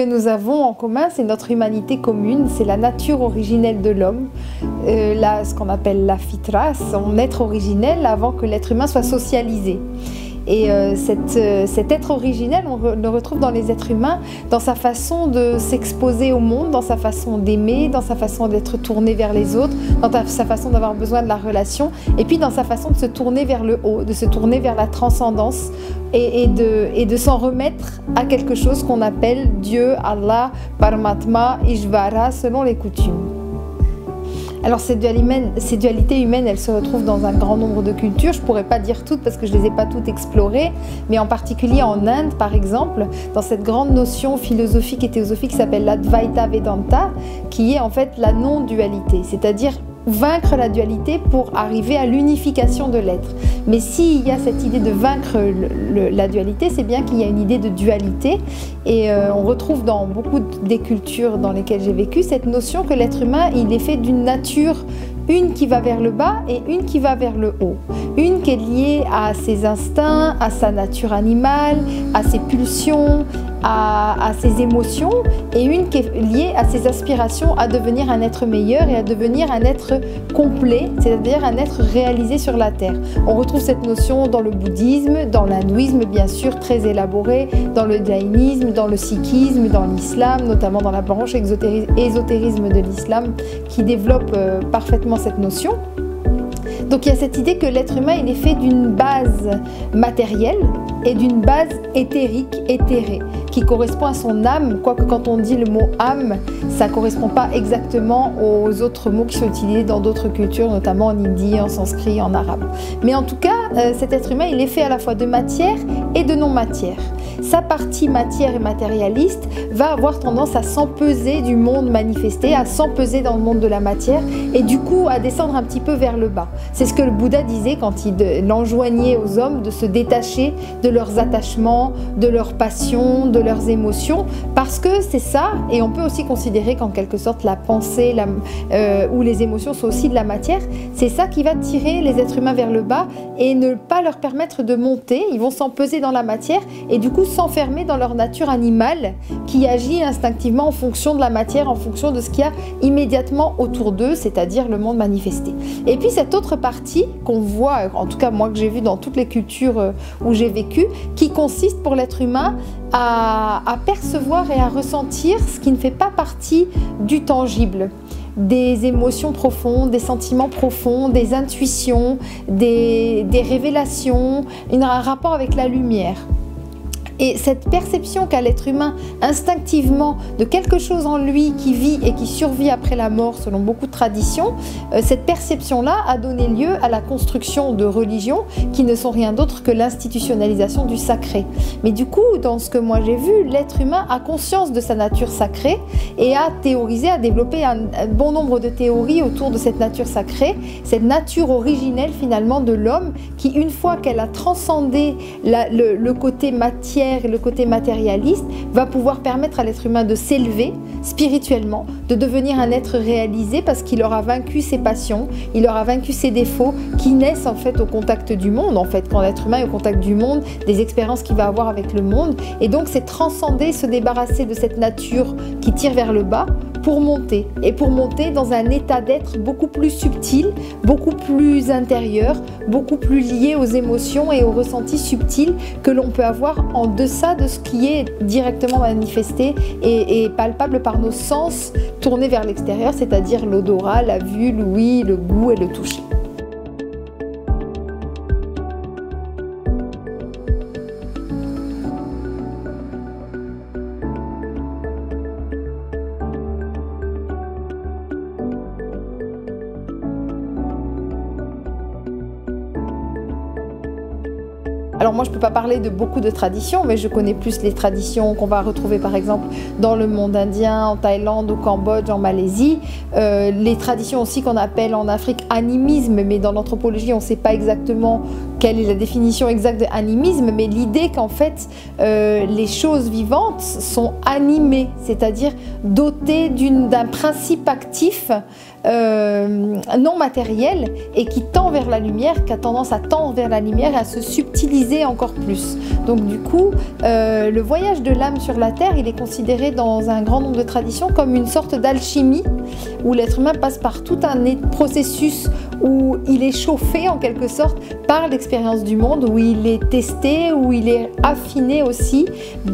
que nous avons en commun, c'est notre humanité commune, c'est la nature originelle de l'homme, euh, ce qu'on appelle la fitra, son être originel avant que l'être humain soit socialisé. Et euh, euh, cet être originel, on le retrouve dans les êtres humains, dans sa façon de s'exposer au monde, dans sa façon d'aimer, dans sa façon d'être tourné vers les autres, dans sa façon d'avoir besoin de la relation, et puis dans sa façon de se tourner vers le haut, de se tourner vers la transcendance et, de, et de s'en remettre à quelque chose qu'on appelle Dieu, Allah, Paramatma, Ishvara, selon les coutumes. Alors ces dualités, humaines, elles se retrouvent dans un grand nombre de cultures. Je ne pourrais pas dire toutes parce que je ne les ai pas toutes explorées, mais en particulier en Inde, par exemple, dans cette grande notion philosophique et théosophique qui s'appelle l'Advaita Vedanta, qui est en fait la non-dualité, c'est-à-dire vaincre la dualité pour arriver à l'unification de l'être. Mais s'il y a cette idée de vaincre la dualité, c'est bien qu'il y a une idée de dualité. Et euh, on retrouve dans beaucoup des cultures dans lesquelles j'ai vécu cette notion que l'être humain, il est fait d'une nature une qui va vers le bas et une qui va vers le haut. Une qui est liée à ses instincts, à sa nature animale, à ses pulsions, à, ses émotions, et une qui est liée à ses aspirations à devenir un être meilleur et à devenir un être complet, c'est-à-dire un être réalisé sur la terre. On retrouve cette notion dans le bouddhisme, dans l'hindouisme bien sûr très élaboré, dans le jainisme, dans le sikhisme, dans l'islam, notamment dans la branche ésotérisme de l'islam qui développe euh, parfaitement cette notion. Donc il y a cette idée que l'être humain il est fait d'une base matérielle et d'une base éthérique, éthérée, qui correspond à son âme, quoique quand on dit le mot âme, ça ne correspond pas exactement aux autres mots qui sont utilisés dans d'autres cultures, notamment en hindi, en sanskrit, en arabe. Mais en tout cas, euh, cet être humain, il est fait à la fois de matière et de non-matière. Sa partie matière et matérialiste va avoir tendance à s'empeser du monde manifesté, à s'empeser dans le monde de la matière et du coup à descendre un petit peu vers le bas. C'est ce que le Bouddha disait quand il enjoignait aux hommes de se détacher de leurs attachements, de leurs passions, de leurs émotions, parce que c'est ça, et on peut aussi considérer qu'en quelque sorte la pensée euh, ou les émotions sont aussi de la matière, c'est ça qui va tirer les êtres humains vers le bas et ne pas leur permettre de monter, ils vont s'empeser dans la matière et du coup s'enfermer dans leur nature animale qui agit instinctivement en fonction de la matière, en fonction de ce qu'il y a immédiatement autour d'eux, c'est-à-dire le monde manifesté. Et puis cette autre partie qu'on voit, en tout cas moi que j'ai vu dans toutes les cultures euh, où j'ai vécu, qui consiste pour l'être humain à, percevoir et à ressentir ce qui ne fait pas partie du tangible des émotions profondes, des sentiments profonds, des intuitions, des, des révélations, un rapport avec la lumière. Et cette perception qu'a l'être humain instinctivement de quelque chose en lui qui vit et qui survit après la mort, selon beaucoup de traditions, euh, cette perception-là a donné lieu à la construction de religions qui ne sont rien d'autre que l'institutionnalisation du sacré. Mais du coup, dans ce que moi j'ai vu, l'être humain a conscience de sa nature sacrée et a théorisé, a développé un, bon nombre de théories autour de cette nature sacrée, cette nature originelle finalement de l'homme qui, une fois qu'elle a transcendé le côté matière, et le côté matérialiste va pouvoir permettre à l'être humain de s'élever spirituellement, de devenir un être réalisé parce qu'il aura vaincu ses passions, il aura vaincu ses défauts qui naissent en fait au contact du monde, en fait, quand l'être humain est au contact du monde, des expériences qu'il va avoir avec le monde. Et donc c'est transcender, se débarrasser de cette nature qui tire vers le bas pour monter et pour monter dans un état d'être beaucoup plus subtil, beaucoup plus intérieur, beaucoup plus lié aux émotions et aux ressentis subtils que l'on peut avoir en deçà de ce qui est directement manifesté et, palpable par nos sens tournés vers l'extérieur, c'est-à-dire l'odorat, la vue, l'ouïe, le goût et le toucher. Alors moi, je ne peux pas parler de beaucoup de traditions, mais je connais plus les traditions qu'on va retrouver par exemple dans le monde indien, en Thaïlande, au Cambodge, en Malaisie. Euh, les traditions aussi qu'on appelle en Afrique animisme, mais dans l'anthropologie, on ne sait pas exactement quelle est la définition exacte de animisme, mais l'idée qu'en fait euh, les choses vivantes sont animées, c'est-à-dire dotées d'un principe actif non matériel et qui tend vers la lumière, qui a tendance à tendre vers la lumière et à se subtiliser encore plus. Donc du coup, le voyage de l'âme sur la Terre, il est considéré dans un grand nombre de traditions comme une sorte d'alchimie où l'être humain passe par tout un processus où il est chauffé en quelque sorte par l'expérience du monde, où il est testé, où il est affiné aussi,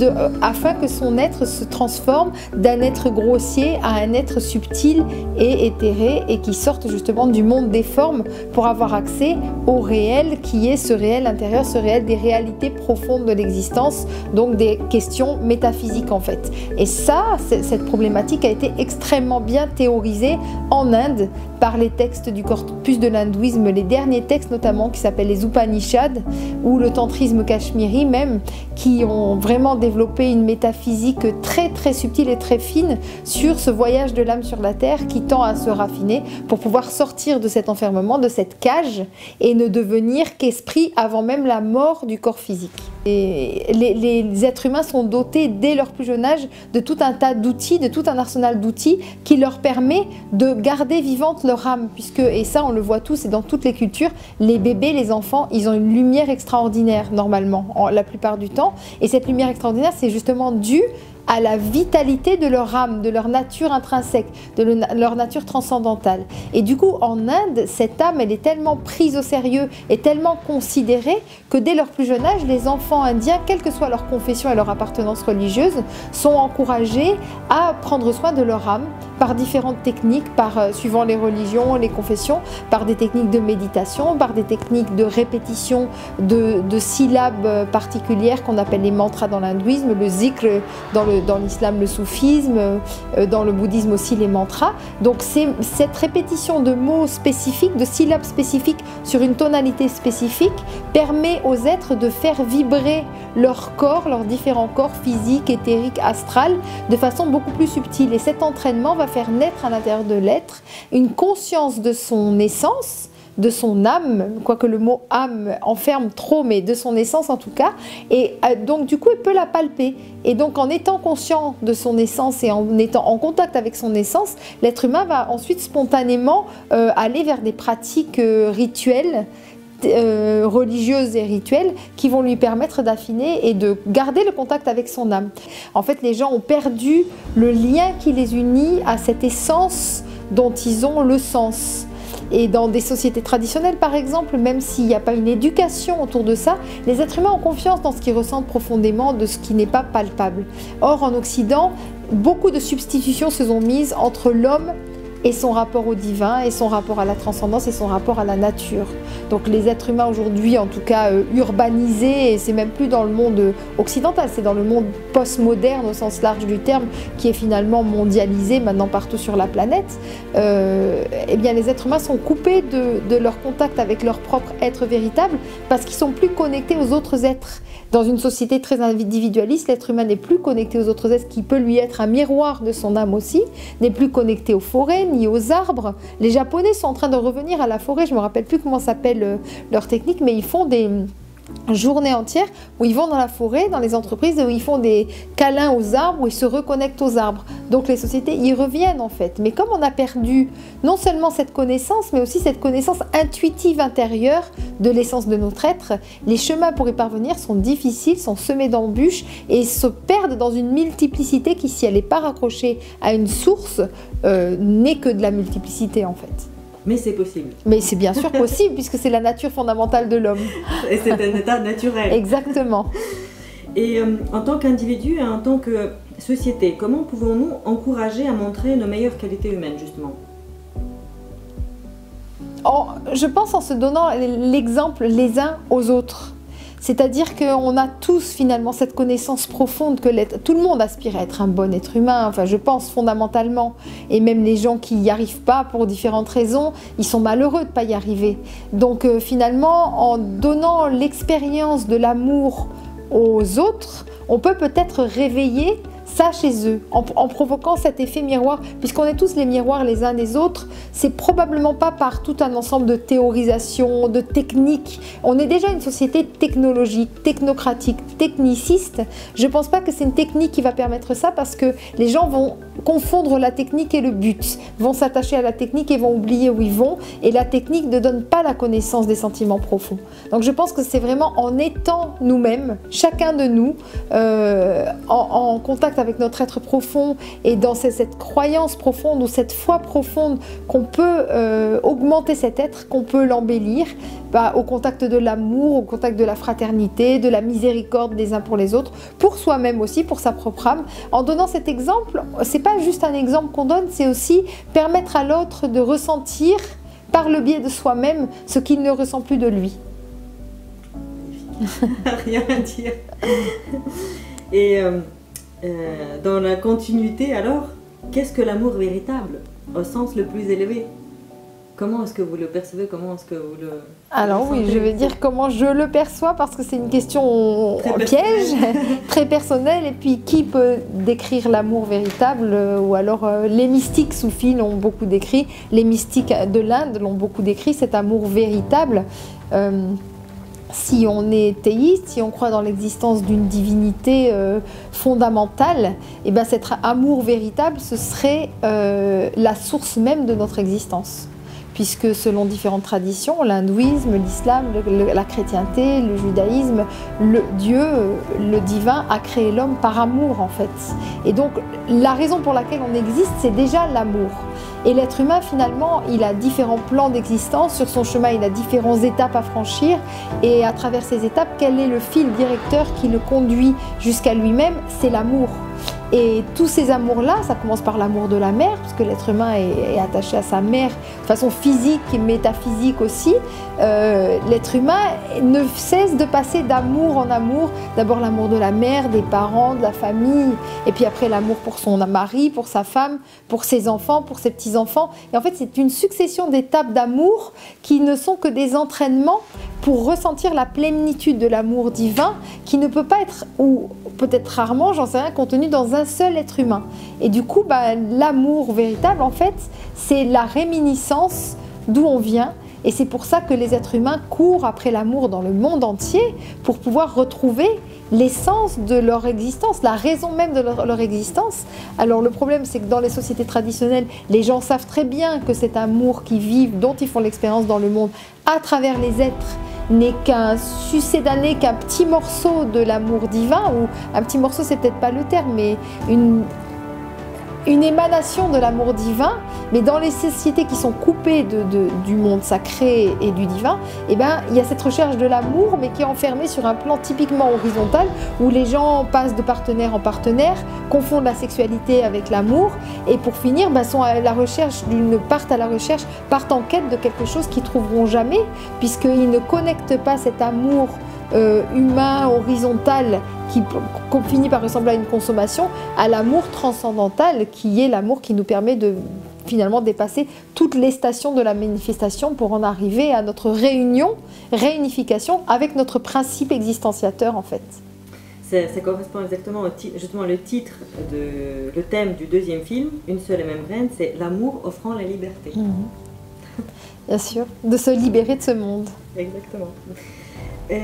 euh, afin que son être se transforme d'un être grossier à un être subtil et éthéré, et qui sorte justement du monde des formes pour avoir accès au réel qui est ce réel intérieur, ce réel des réalités profondes de l'existence, donc des questions métaphysiques en fait. Et ça, cette problématique a été extrêmement bien théorisée en Inde par les textes du corpus de l'hindouisme, les derniers textes notamment qui s'appellent les Upanishads ou le tantrisme kashmiri même, qui ont vraiment développé une métaphysique très très subtile et très fine sur ce voyage de l'âme sur la terre qui tend à se pour pouvoir sortir de cet enfermement, de cette cage et ne devenir qu'esprit avant même la mort du corps physique. Et les, les êtres humains sont dotés dès leur plus jeune âge de tout un tas d'outils, de tout un arsenal d'outils qui leur permet de garder vivante leur âme, puisque, et ça on le voit tous et dans toutes les cultures, les bébés, les enfants, ils ont une lumière extraordinaire normalement, la plupart du temps. Et cette lumière extraordinaire, c'est justement dû à la vitalité de leur âme, de leur nature intrinsèque, de leur nature transcendantale. Et du coup, en Inde, cette âme, elle est tellement prise au sérieux et tellement considérée que dès leur plus jeune âge, les enfants indiens, quelle que soit leur confession et leur appartenance religieuse, sont encouragés à prendre soin de leur âme par différentes techniques, par, euh, suivant les religions, les confessions, par des techniques de méditation, par des techniques de répétition de, de syllabes euh, particulières qu'on appelle les mantras dans l'hindouisme, le zikr dans le dans l'islam le soufisme, euh, dans le bouddhisme aussi les mantras. Donc c'est cette répétition de mots spécifiques, de syllabes spécifiques sur une tonalité spécifique permet aux êtres de faire vibrer leur corps, leurs différents corps physiques, éthériques, astrales, de façon beaucoup plus subtile. Et cet entraînement va faire naître à l'intérieur de l'être une conscience de son essence, de son âme, quoique le mot âme enferme trop, mais de son essence en tout cas. Et euh, donc du coup, il peut la palper. Et donc en étant conscient de son essence et en étant en contact avec son essence, l'être humain va ensuite spontanément euh, aller vers des pratiques euh, rituelles. religieuses et rituelles qui vont lui permettre d'affiner et de garder le contact avec son âme. En fait, les gens ont perdu le lien qui les unit à cette essence dont ils ont le sens. Et dans des sociétés traditionnelles, par exemple, même s'il n'y a pas une éducation autour de ça, les êtres humains ont confiance dans ce qu'ils ressentent profondément de ce qui n'est pas palpable. Or, en Occident, beaucoup de substitutions se sont mises entre l'homme et son rapport au divin et son rapport à la transcendance et son rapport à la nature. Donc les êtres humains aujourd'hui, en tout cas euh, urbanisés, et c'est même plus dans le monde euh, occidental, c'est dans le monde postmoderne au sens large du terme, qui est finalement mondialisé maintenant partout sur la planète, euh, eh bien les êtres humains sont coupés de, de leur contact avec leur propre être véritable parce qu'ils sont plus connectés aux autres êtres. Dans une société très individualiste, l'être humain n'est plus connecté aux autres êtres, qui peut lui être un miroir de son âme aussi, n'est plus connecté aux forêts aux arbres. Les Japonais sont en train de revenir à la forêt, je ne me rappelle plus comment s'appelle euh, leur technique, mais ils font des journée entière où ils vont dans la forêt, dans les entreprises, où ils font des câlins aux arbres, où ils se reconnectent aux arbres. Donc les sociétés y reviennent en fait. Mais comme on a perdu non seulement cette connaissance, mais aussi cette connaissance intuitive intérieure de l'essence de notre être, les chemins pour y parvenir sont difficiles, sont semés d'embûches et se perdent dans une multiplicité qui, si elle n'est pas raccrochée à une source, euh, n'est que de la multiplicité en fait. Mais c'est possible. Mais c'est bien sûr possible puisque c'est la nature fondamentale de l'homme. Et c'est un état naturel. Exactement. Et euh, en tant qu'individu et en tant que société, comment pouvons-nous encourager à montrer nos meilleures qualités humaines justement? Je pense en se donnant l'exemple les uns aux autres. C'est-à-dire qu'on a tous finalement cette connaissance profonde que tout le monde aspire à être un bon être humain, enfin je pense fondamentalement, et même les gens qui n'y arrivent pas pour différentes raisons, ils sont malheureux de ne pas y arriver. Donc euh, finalement, en donnant l'expérience de l'amour aux autres, on peut peut-être réveiller ça chez eux, en, provoquant cet effet miroir, puisqu'on est tous les miroirs les uns des autres, c'est probablement pas par tout un ensemble de théorisations, de techniques. On est déjà une société technologique, technocratique, techniciste, je pense pas que c'est une technique qui va permettre ça parce que les gens vont confondre la technique et le but, vont s'attacher à la technique et vont oublier où ils vont. Et la technique ne donne pas la connaissance des sentiments profonds. Donc je pense que c'est vraiment en étant nous-mêmes, chacun de nous, euh, en, contact avec notre être profond et dans cette, croyance profonde ou cette foi profonde qu'on peut euh, augmenter cet être, qu'on peut l'embellir, bah, au contact de l'amour, au contact de la fraternité, de la miséricorde des uns pour les autres, pour soi-même aussi, pour sa propre âme. En donnant cet exemple, c'est pas juste un exemple qu'on donne, c'est aussi permettre à l'autre de ressentir par le biais de soi-même ce qu'il ne ressent plus de lui. Rien à dire. Et euh, euh, dans la continuité, alors, qu'est-ce que l'amour véritable au sens le plus élevé? Comment est-ce que vous le percevez Comment est-ce que vous le Alors oui, je vais dire comment je le perçois parce que c'est une question très piège, très personnelle. Et puis qui peut décrire l'amour véritable Ou alors euh, les mystiques soufis l'ont beaucoup décrit, les mystiques de l'Inde l'ont beaucoup décrit, cet amour véritable. Euh, si on est théiste, si on croit dans l'existence d'une divinité euh, fondamentale, et eh ben cet amour véritable, ce serait la source même de notre existence puisque selon différentes traditions, l'hindouisme, l'islam, la chrétienté, le judaïsme, le Dieu, le divin a créé l'homme par amour en fait. Et donc la raison pour laquelle on existe, c'est déjà l'amour. Et l'être humain, finalement, il a différents plans d'existence. Sur son chemin, il a différentes étapes à franchir. Et à travers ces étapes, quel est le fil directeur qui le conduit jusqu'à lui-même? C'est l'amour. Et tous ces amours-là, ça commence par l'amour de la mère, parce que l'être humain est, attaché à sa mère de façon physique et métaphysique aussi. Euh, l'être humain ne cesse de passer d'amour en amour. D'abord l'amour de la mère, des parents, de la famille, et puis après l'amour pour son mari, pour sa femme, pour ses enfants, pour ses petits-enfants. Et en fait, c'est une succession d'étapes d'amour qui ne sont que des entraînements pour ressentir la plénitude de l'amour divin qui ne peut pas être, ou peut-être rarement, j'en sais rien, contenu dans un seul être humain. Et du coup, bah, l'amour véritable, en fait, c'est la réminiscence d'où on vient. Et c'est pour ça que les êtres humains courent après l'amour dans le monde entier pour pouvoir retrouver l'essence de leur existence, la raison même de leur, existence. Alors le problème, c'est que dans les sociétés traditionnelles, les gens savent très bien que cet amour qui vivent, dont ils font l'expérience dans le monde, à travers les êtres, n'est qu'un succédané, qu'un petit morceau de l'amour divin, ou un petit morceau, c'est peut-être pas le terme, mais une, une émanation de l'amour divin, mais dans les sociétés qui sont coupées du monde sacré et du divin, eh ben, il y a cette recherche de l'amour, mais qui est enfermée sur un plan typiquement horizontal, où les gens passent de partenaire en partenaire, confondent la sexualité avec l'amour, et pour finir, ben, sont à la recherche d'une partent à la recherche, partent en quête de quelque chose qu'ils trouveront jamais, puisqu'ils ne connectent pas cet amour euh, humain, horizontal, qui finit par ressembler à une consommation, à l'amour transcendantal, qui est l'amour qui nous permet de finalement dépasser toutes les stations de la manifestation pour en arriver à notre réunion, réunification avec notre principe existenciateur en fait. Ça, correspond exactement au justement le titre, de, le thème du deuxième film, Une seule et même graine, c'est l'amour offrant la liberté. Mhm. Bien sûr, de se libérer de ce monde. Exactement. Euh,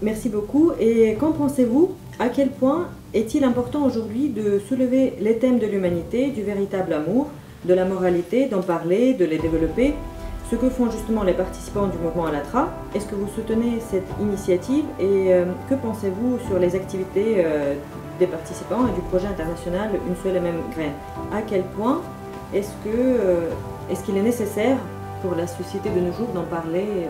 merci beaucoup. Et qu'en pensez-vous? À quel point est-il important aujourd'hui de soulever les thèmes de l'humanité, du véritable amour, de la moralité, d'en parler, de les développer? Ce que font justement les participants du mouvement Alatra. Est-ce que vous soutenez cette initiative? Et euh, que pensez-vous sur les activités euh, des participants et du projet international Une seule et même graine À quel point est-ce que est-ce qu'il est nécessaire pour la société de nos jours d'en parler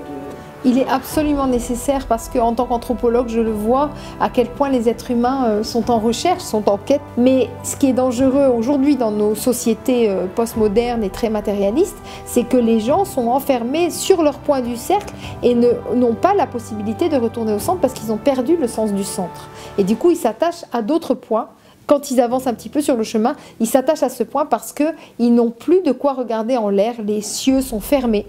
il est absolument nécessaire parce qu'en tant qu'anthropologue, je le vois à quel point les êtres humains euh, sont en recherche, sont en quête. Mais ce qui est dangereux aujourd'hui dans nos sociétés euh, postmodernes et très matérialistes, c'est que les gens sont enfermés sur leur point du cercle et n'ont pas la possibilité de retourner au centre parce qu'ils ont perdu le sens du centre. Et du coup, ils s'attachent à d'autres points quand ils avancent un petit peu sur le chemin, ils s'attachent à ce point parce qu'ils n'ont plus de quoi regarder en l'air, les cieux sont fermés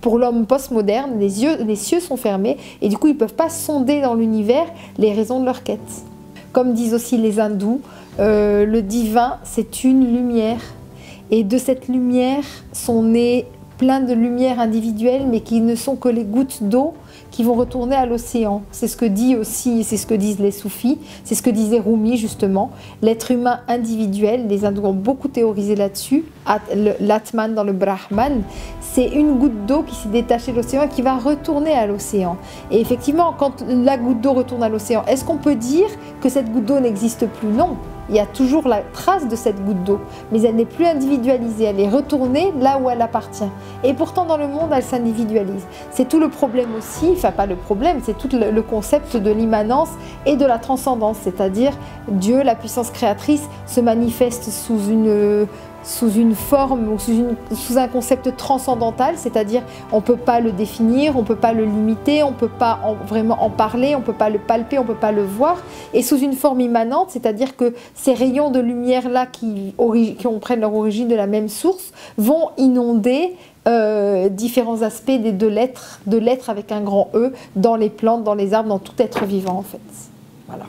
pour l'homme postmoderne, les, yeux, les cieux sont fermés et du coup ils ne peuvent pas sonder dans l'univers les raisons de leur quête. Comme disent aussi les hindous, euh, le divin c'est une lumière et de cette lumière sont nés plein de lumière individuelle, mais qui ne sont que les gouttes d'eau qui vont retourner à l'océan. C'est ce que dit aussi, c'est ce que disent les soufis, c'est ce que disait Rumi justement. L'être humain individuel, les hindous ont beaucoup théorisé là-dessus, l'atman dans le brahman, c'est une goutte d'eau qui s'est détachée de l'océan et qui va retourner à l'océan. Et effectivement, quand la goutte d'eau retourne à l'océan, est-ce qu'on peut dire que cette goutte d'eau n'existe plus? Non il y a toujours la trace de cette goutte d'eau, mais elle n'est plus individualisée, elle est retournée là où elle appartient. Et pourtant, dans le monde, elle s'individualise. C'est tout le problème aussi, enfin pas le problème, c'est tout le, concept de l'immanence et de la transcendance, c'est-à-dire Dieu, la puissance créatrice, se manifeste sous une sous une forme ou sous, un concept transcendantal, c'est-à-dire on ne peut pas le définir, on ne peut pas le limiter, on ne peut pas vraiment en parler, on ne peut pas le palper, on ne peut pas le voir, et sous une forme immanente, c'est-à-dire que ces rayons de lumière-là qui, qui prennent leur origine de la même source vont inonder euh, différents aspects des deux lettres, de l'être avec un grand E, dans les plantes, dans les arbres, dans tout être vivant en fait. Voilà.